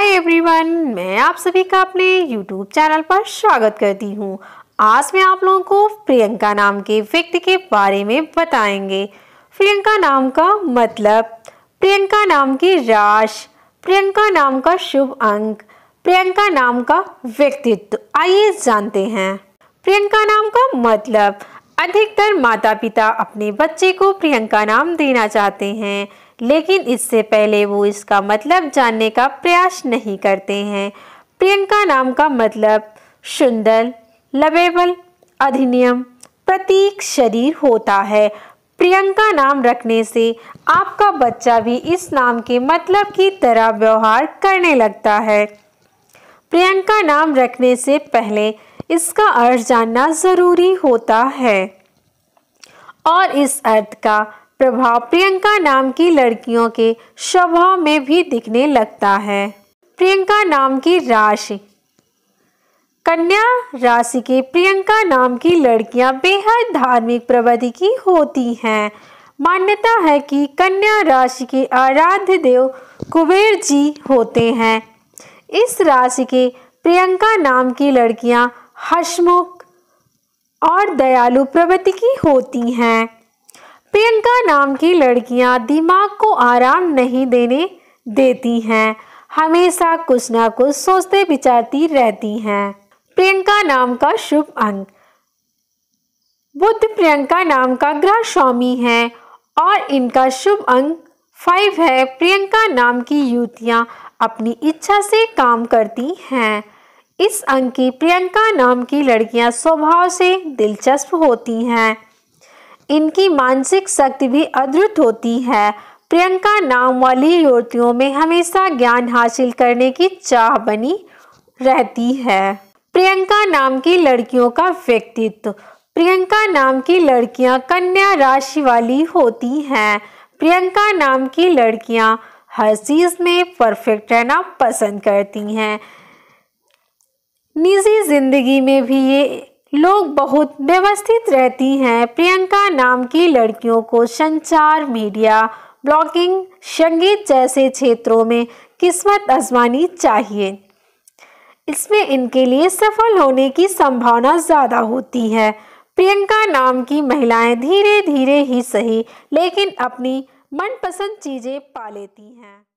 Hi everyone मैं आप सभी का अपने यूट्यूब चैनल पर स्वागत करती हूँ। आज मैं आप लोगों को प्रियंका नाम के व्यक्ति के बारे में बताएँगे। प्रियंका नाम का मतलब प्रियंका नाम की राश, प्रियंका नाम का शुभ अंक, प्रियंका नाम का व्यक्तित्व, आइए जानते हैं। प्रियंका नाम का मतलब अधिकतर माता पिता अपने बच्चे को प्रियंका नाम देना चाहते हैं। लेकिन इससे पहले वो इसका मतलब जानने का प्रयास नहीं करते हैं। प्रियंका नाम का मतलब सुंदर लवेबल अधिनियम, प्रतीक शरीर होता है। प्रियंका नाम रखने से आपका बच्चा भी इस नाम के मतलब की तरह व्यवहार करने लगता है। प्रियंका नाम रखने से पहले इसका अर्थ जानना ज़रूरी होता है। और इस अर्थ का प्रभाव प्रियंका नाम की लड़कियों के स्वभाव में भी दिखने लगता है। प्रियंका नाम की राशि। कन्या राशि के प्रियंका नाम की लड़कियाँ बेहद धार्मिक प्रवृत्ति की होती हैं। मान्यता है कि कन्या राशि के आराध्य देव कुबेर जी होते हैं। इस राशि के प्रियंका नाम की लड़कियाँ हसमुख और दयालु प्रवृत्ति की होती हैं। प्रियंका नाम की लड़कियाँ दिमाग को आराम नहीं देने देती हैं। हमेशा कुछ ना कुछ सोचते विचारती रहती हैं। प्रियंका नाम का शुभ अंक बुद्ध प्रियंका नाम का ग्रह स्वामी है और इनका शुभ अंक फाइव है। प्रियंका नाम की युवतियाँ अपनी इच्छा से काम करती हैं। इस अंक की प्रियंका नाम की लड़कियाँ स्वभाव से दिलचस्प होती हैं। इनकी मानसिक शक्ति भी अद्भुत होती है। प्रियंका नाम वाली युवतियों में हमेशा ज्ञान हासिल करने की चाह बनी रहती है। प्रियंका नाम की लड़कियों का व्यक्तित्व। प्रियंका नाम की लड़कियाँ कन्या राशि वाली होती हैं। प्रियंका नाम की लड़कियाँ हर चीज़ में परफेक्ट रहना पसंद करती हैं। निजी ज़िंदगी में भी ये लोग बहुत व्यवस्थित रहती हैं। प्रियंका नाम की लड़कियों को संचार, मीडिया, ब्लॉगिंग, संगीत जैसे क्षेत्रों में किस्मत आजमानी चाहिए। इसमें इनके लिए सफल होने की संभावना ज़्यादा होती है। प्रियंका नाम की महिलाएँ धीरे धीरे ही सही, लेकिन अपनी मनपसंद चीज़ें पा लेती हैं।